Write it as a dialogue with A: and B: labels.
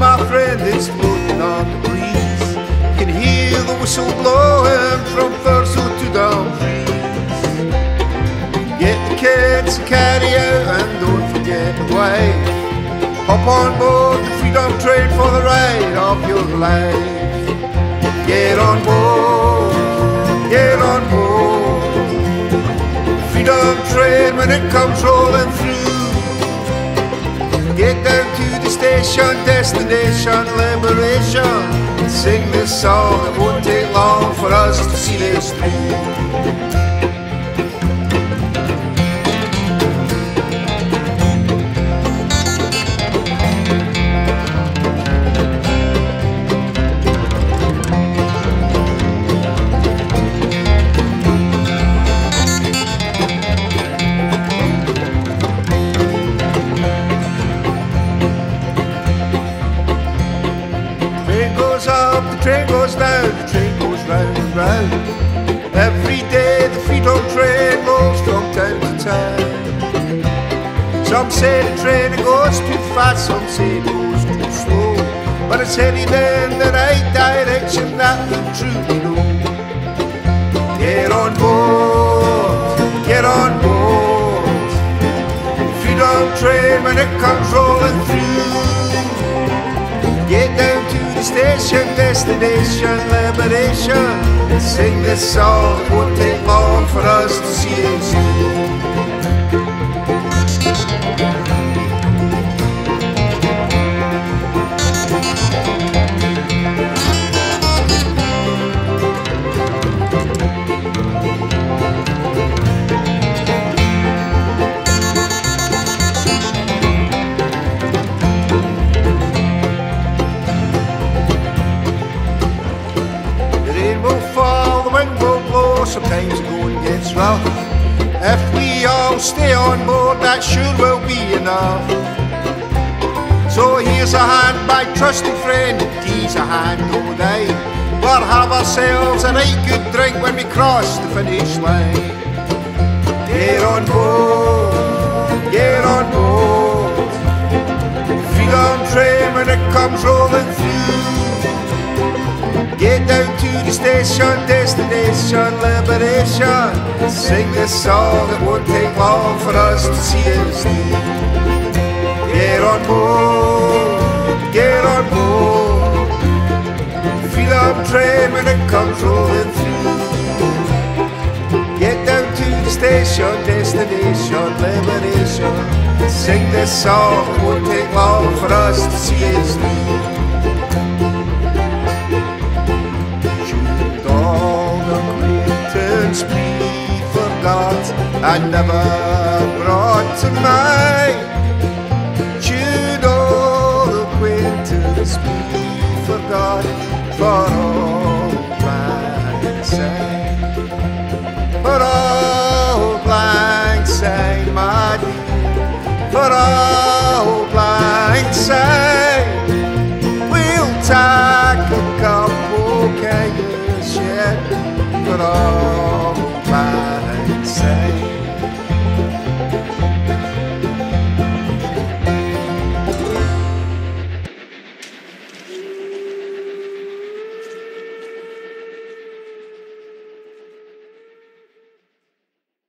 A: train that's floating on the breeze. Can hear the whistle blowing from Thurso to Dumfries. Get the kids to carry out and don't forget the wife. Hop on board the freedom train for the ride of your life. Get on board, get on board. Freedom train when it comes rolling through. Get down station, destination, liberation. Sing this song, it won't take long for us to see this through. Goes up, the train goes down, the train goes round and round. Every day the freedom train rolls from town to town. Some say the train goes too fast, some say it goes too slow. But it's heading in the right direction, that we truly know. Get on board, get on board. Freedom train when it comes station, destination, liberation. Sing this song, it won't for us sometimes going gets rough. If we all stay on board, that sure will be enough. So here's a hand, my trusty friend, he's a hand, oh, no die. We'll have ourselves a right good drink when we cross the finish line. Get on board, get on board. Freedom train when it comes rolling. Get down to the station, destination, liberation. Sing this song, it won't take long for us to see through. Get on board, get on board. The freedom train when it comes rolling through. Get down to the station, destination, liberation. Sing this song, it won't take long for us to see it through. Acquaintance be forgot and never brought to mind?